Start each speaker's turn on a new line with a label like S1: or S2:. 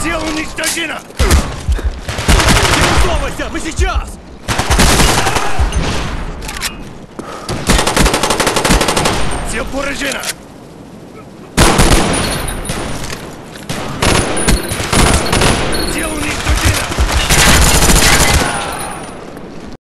S1: Все уничтожено!
S2: Не Высовывайся! Мы сейчас!
S1: Все поражено!